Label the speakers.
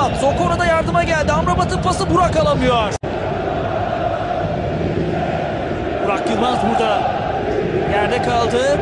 Speaker 1: Amrabat. Zokora da yardıma geldi. Amrabat'ın pası Burak alamıyor. Burak Yılmaz burada. Yerde kaldı.